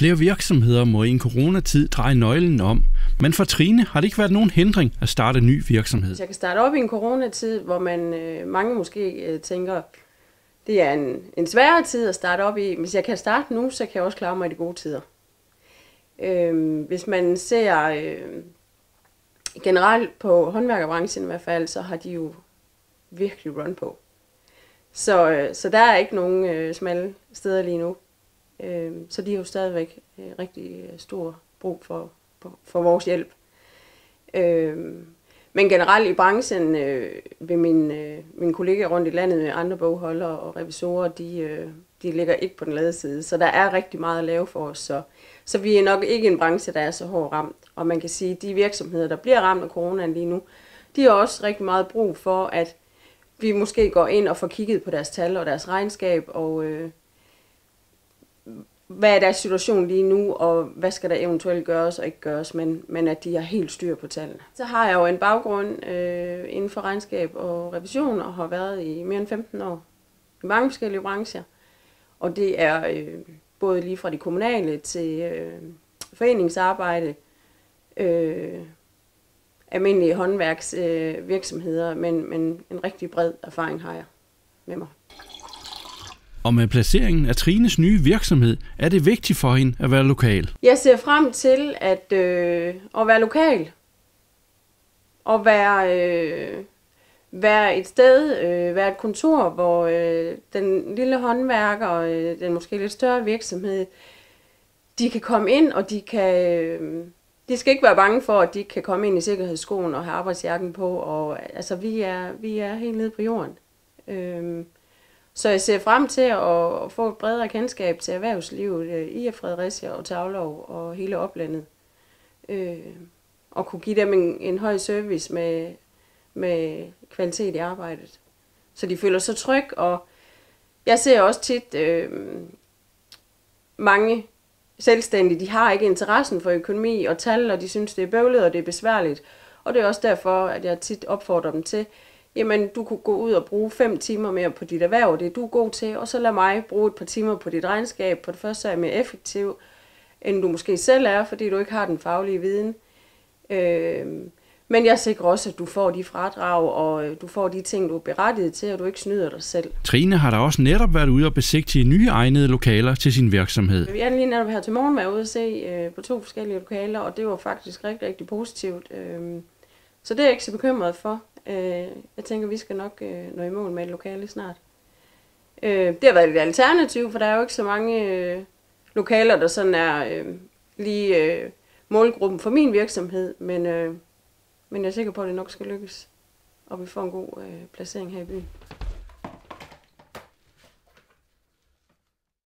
Flere virksomheder må i en coronatid dreje nøglen om, men for Trine har det ikke været nogen hindring at starte en ny virksomhed. Jeg kan starte op i en coronatid, hvor man øh, mange måske øh, tænker, det er en, en sværere tid at starte op i. Hvis jeg kan starte nu, så kan jeg også klare mig i de gode tider. Øh, hvis man ser øh, generelt på håndværkerbranchen i hvert fald, så har de jo virkelig run på. Så, øh, så der er ikke nogen øh, smalle steder lige nu. Øh, så de har jo stadigvæk øh, rigtig øh, stor brug for, for, for vores hjælp. Øh, men generelt i branchen øh, vil mine, øh, mine kollegaer rundt i landet, med andre bogholdere og revisorer, de, øh, de ligger ikke på den lade side. Så der er rigtig meget at lave for os. Så, så vi er nok ikke en branche, der er så hårdt ramt. Og man kan sige, at de virksomheder, der bliver ramt af coronaen lige nu, de har også rigtig meget brug for, at vi måske går ind og får kigget på deres tal og deres regnskab, og øh, hvad er deres situation lige nu, og hvad skal der eventuelt gøres og ikke gøres, men, men at de har helt styr på tallene. Så har jeg jo en baggrund øh, inden for regnskab og revision, og har været i mere end 15 år i mange forskellige brancher. Og det er øh, både lige fra det kommunale til øh, foreningsarbejde, øh, almindelige håndværksvirksomheder, øh, men, men en rigtig bred erfaring har jeg med mig. Og med placeringen af Trines nye virksomhed er det vigtigt for hende at være lokal. Jeg ser frem til at, øh, at være lokal. Og være, øh, være et sted, øh, være et kontor, hvor øh, den lille håndværker og øh, den måske lidt større virksomhed, de kan komme ind, og de kan... Øh, de skal ikke være bange for, at de kan komme ind i sikkerhedsskoen og have arbejdsjakken på. Og, altså, vi er, vi er helt nede på jorden. Øh, så jeg ser frem til at få et bredere kendskab til erhvervslivet øh, i Fredericia og Tavlov og hele oplandet. Øh, og kunne give dem en, en høj service med, med kvalitet i arbejdet. Så de føler sig tryg, og jeg ser også tit øh, mange selvstændige, de har ikke interessen for økonomi og tal, og de synes, det er bøvlet og det er besværligt. Og det er også derfor, at jeg tit opfordrer dem til, jamen du kunne gå ud og bruge fem timer mere på dit erhverv, det er du god til, og så lad mig bruge et par timer på dit regnskab. På det første er jeg mere effektiv, end du måske selv er, fordi du ikke har den faglige viden. Øh, men jeg sikrer også, at du får de fradrag, og øh, du får de ting, du er berettiget til, og du ikke snyder dig selv. Trine har da også netop været ude og besigtige nye egnede lokaler til sin virksomhed. Jeg er lige netop her til morgen været ude og se øh, på to forskellige lokaler, og det var faktisk rigtig, rigtig positivt. Øh, så det er jeg ikke så bekymret for. Øh, jeg tænker, vi skal nok øh, nå i mål med et lokale snart. Øh, det har været et alternativ, for der er jo ikke så mange øh, lokaler, der sådan er øh, lige øh, målgruppen for min virksomhed, men, øh, men jeg er sikker på, at det nok skal lykkes, og vi får en god øh, placering her i byen.